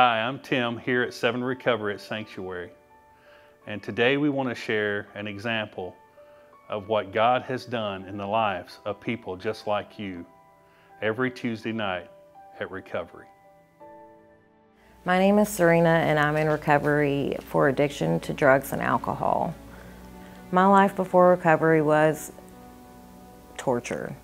Hi, I'm Tim here at Seven Recovery at Sanctuary. And today we want to share an example of what God has done in the lives of people just like you every Tuesday night at Recovery. My name is Serena, and I'm in recovery for addiction to drugs and alcohol. My life before recovery was torture.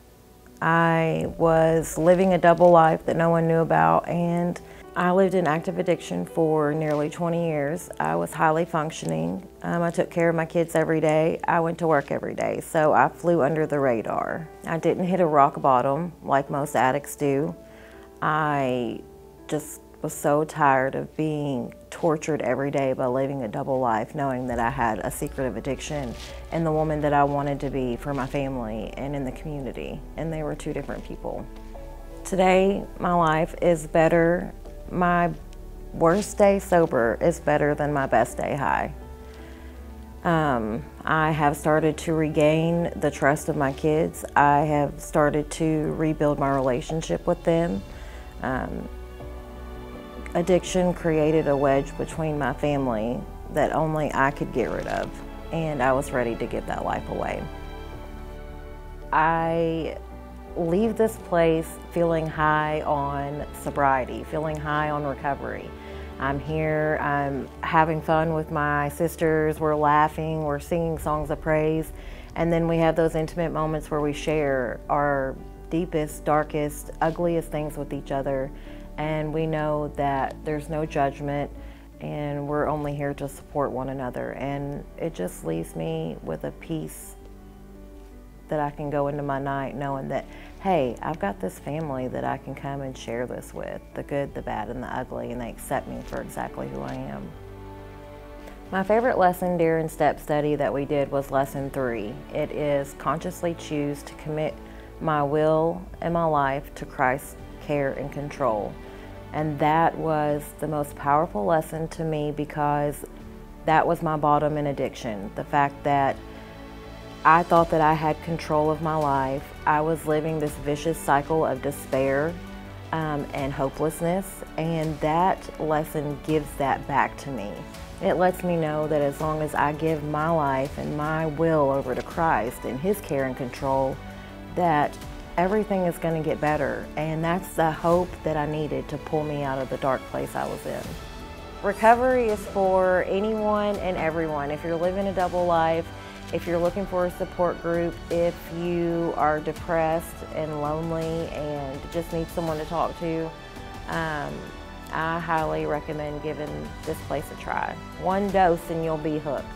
I was living a double life that no one knew about, and I lived in active addiction for nearly 20 years. I was highly functioning. Um, I took care of my kids every day. I went to work every day, so I flew under the radar. I didn't hit a rock bottom like most addicts do. I just was so tired of being tortured every day by living a double life, knowing that I had a secret of addiction and the woman that I wanted to be for my family and in the community. And they were two different people. Today, my life is better my worst day sober is better than my best day high. Um, I have started to regain the trust of my kids. I have started to rebuild my relationship with them. Um, addiction created a wedge between my family that only I could get rid of, and I was ready to give that life away. I leave this place feeling high on sobriety, feeling high on recovery. I'm here, I'm having fun with my sisters, we're laughing, we're singing songs of praise, and then we have those intimate moments where we share our deepest, darkest, ugliest things with each other, and we know that there's no judgment and we're only here to support one another. And it just leaves me with a peace that I can go into my night knowing that, hey, I've got this family that I can come and share this with the good, the bad, and the ugly, and they accept me for exactly who I am. My favorite lesson during step study that we did was lesson three. It is consciously choose to commit my will and my life to Christ's care and control. And that was the most powerful lesson to me because that was my bottom in addiction. The fact that I thought that I had control of my life. I was living this vicious cycle of despair um, and hopelessness, and that lesson gives that back to me. It lets me know that as long as I give my life and my will over to Christ and His care and control, that everything is going to get better. And that's the hope that I needed to pull me out of the dark place I was in. Recovery is for anyone and everyone. If you're living a double life, if you're looking for a support group, if you are depressed and lonely and just need someone to talk to, um, I highly recommend giving this place a try. One dose and you'll be hooked.